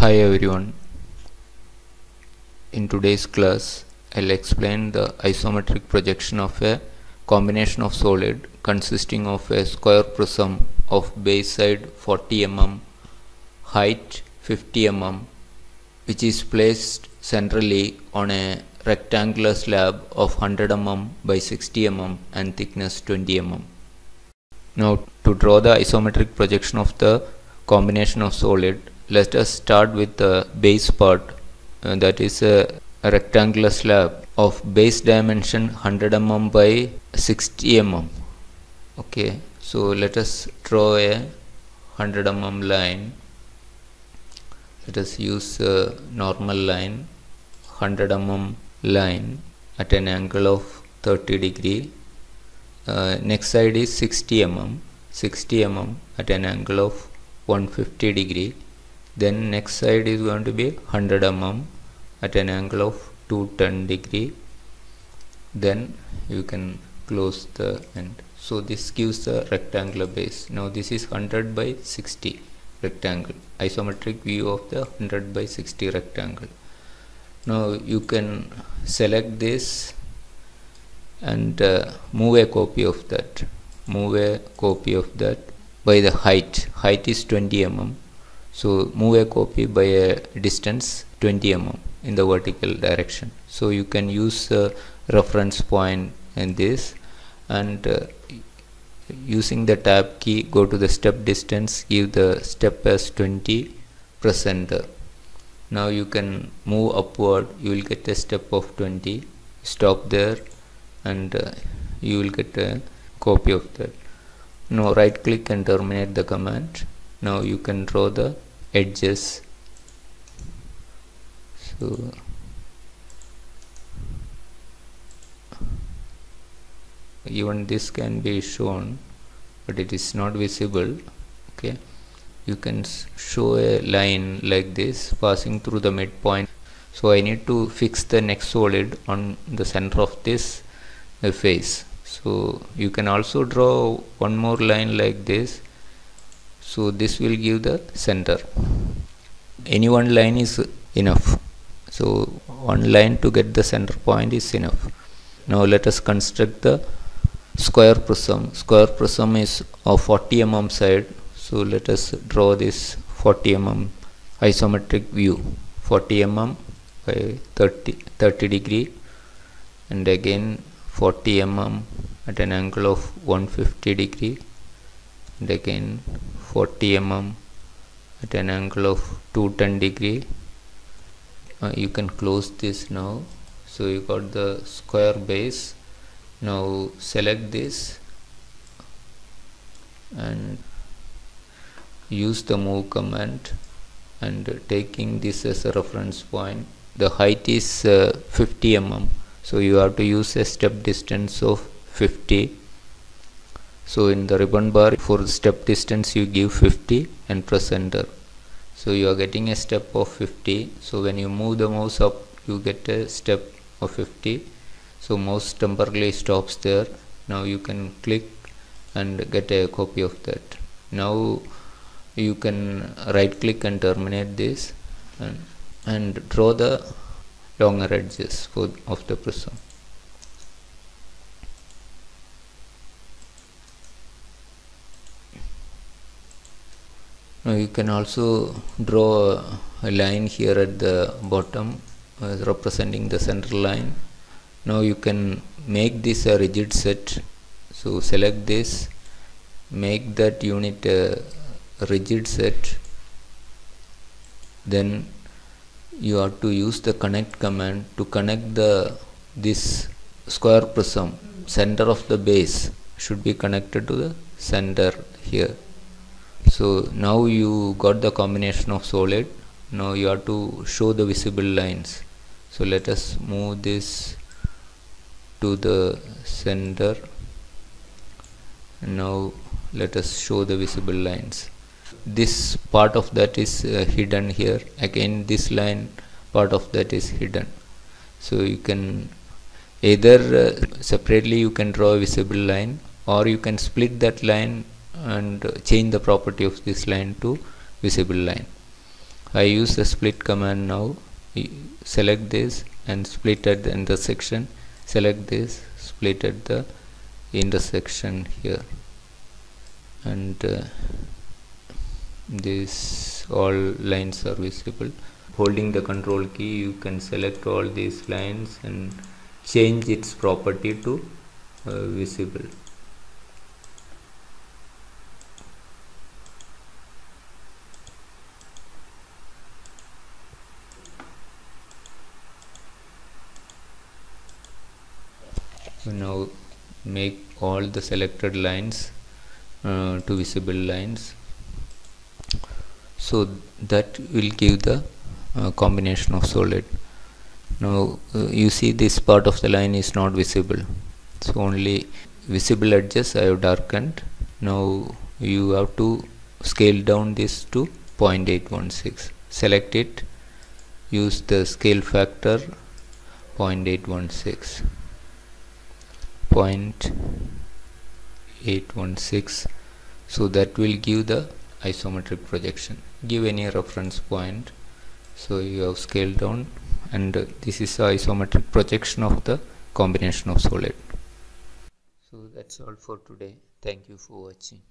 Hi everyone. In today's class, I'll explain the isometric projection of a combination of solid consisting of a square prism of base side 40 mm, height 50 mm, which is placed centrally on a rectangular slab of 100 mm by 60 mm and thickness 20 mm. Now to draw the isometric projection of the combination of solid, let us start with the base part uh, that is a, rectangular slab of base dimension 100 mm by 60 mm. Okay, so let us draw a 100 mm line. Let us use a normal line 100 mm line at an angle of 30 degree uh, next side is 60 mm 60 mm at an angle of 150 degree then next side is going to be 100 mm at an angle of 210 degree. Then you can close the end. So this gives the rectangular base. Now this is 100 by 60 rectangle isometric view of the 100 by 60 rectangle. Now you can select this and uh, move a copy of that. Move a copy of that by the height. Height is 20 mm so move a copy by a distance 20 mm in the vertical direction. So you can use a reference point in this and uh, using the tab key go to the step distance give the step as 20 press enter now you can move upward you will get a step of 20 stop there and uh, you will get a copy of that. Now right click and terminate the command. Now you can draw the edges. So even this can be shown but it is not visible okay? You can show a line like this passing through the midpoint. So I need to fix the next solid on the center of this uh, face. So you can also draw one more line like this so this will give the center. Any one line is enough. So one line to get the center point is enough. Now let us construct the square prism. Square prism is of 40 mm side. So let us draw this 40 mm isometric view. 40 mm by 30 30 degree. And again 40 mm at an angle of 150 degree. And again 40 mm at an angle of 210 degree. Uh, you can close this now. So you got the square base. Now select this and use the move command and taking this as a reference point. The height is uh, 50 mm so you have to use a step distance of 50 so in the ribbon bar for step distance you give 50 and press enter. So you are getting a step of 50 so when you move the mouse up you get a step of 50 so mouse temporarily stops there. Now you can click and get a copy of that. Now you can right click and terminate this and, and draw the longer edges for, of the prism you can also draw a line here at the bottom uh, representing the center line. Now you can make this a rigid set. So select this make that unit a rigid set. Then you have to use the connect command to connect the this square prism. Center of the base should be connected to the center here so now you got the combination of solid. Now you have to show the visible lines. So let us move this to the center. Now let us show the visible lines. This part of that is uh, hidden here. Again this line part of that is hidden. So you can either uh, separately you can draw a visible line or you can split that line and change the property of this line to visible line. I use the split command now. Select this and split at the intersection. Select this split at the intersection here. And uh, this all lines are visible. Holding the control key you can select all these lines and change its property to uh, visible now make all the selected lines uh, to visible lines. So that will give the uh, combination of solid. Now uh, you see this part of the line is not visible. So only visible edges I have darkened. Now you have to scale down this to 0.816 select it. Use the scale factor 0.816 0.816 so that will give the isometric projection. Give any reference point. So you have scaled down and uh, this is the isometric projection of the combination of solid. So that's all for today. Thank you for watching